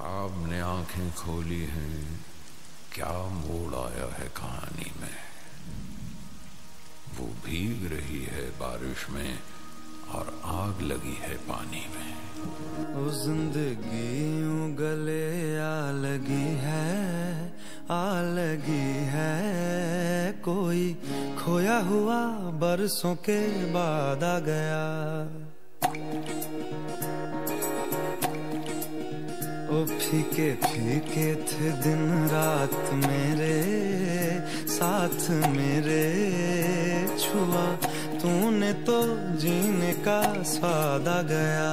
आँखें खोली हैं। क्या मोड़ आया है कहानी में? वो भीग रही है बारिश में और आग लगी है पानी में। वो ज़िंदगी गले आ लगी है, आ लगी है। कोई खोया हुआ बरसों के बाद आ गया। फीके फीके थे दिन रात मेरे, साथ मेरे। छुआ, तूने तो जीने का स्वाद आ गया।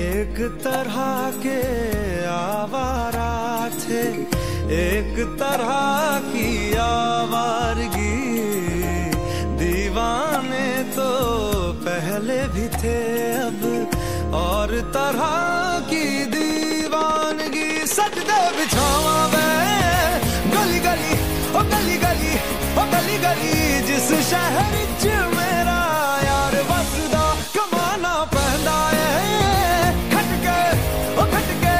एक तरह के आवारा थे, एक तरह की आवारगी। दीवाने तो पहले भी थे अब, और तरह की दीवानगी सजदे बिछावा मैं। गली गली, ओ गली गली, ओ गली गली, जिस शहर च मेरा यार बसदा कमाना पैंदा है। खटके, ओ खटके,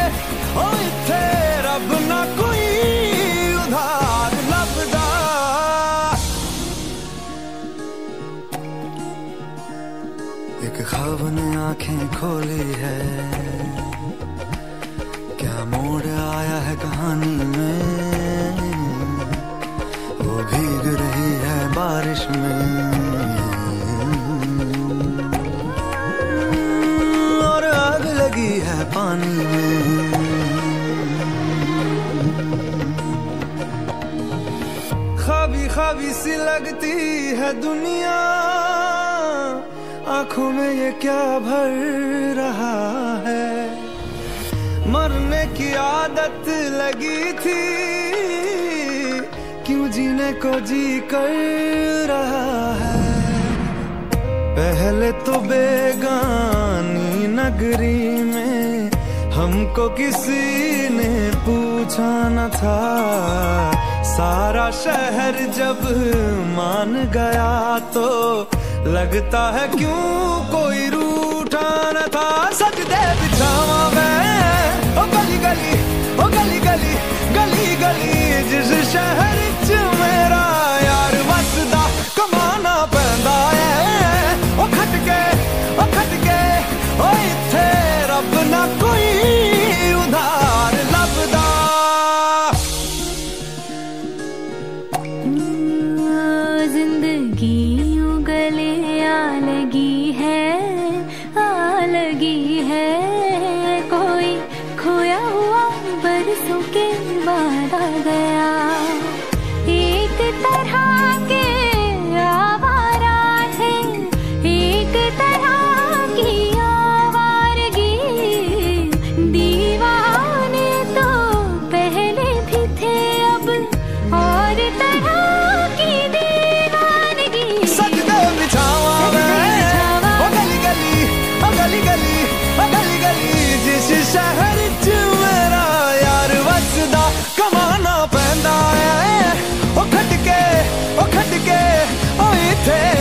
ओ इत्थे रब ना कोई उधार लभदा। एक ख्वाब ने आँखें खोली है। खाबी सी लगती है दुनिया। आँखों में ये क्या भर रहा है? मरने की आदत लगी थी। क्यों जीने को जी कर रहा है? पहले तो बेगानी नगरी में हमको किसी ने पूछा न था। सारा शहर जब मान गया तो लगता है क्यों कोई रूठा न था? सजदे बिछावा कमाना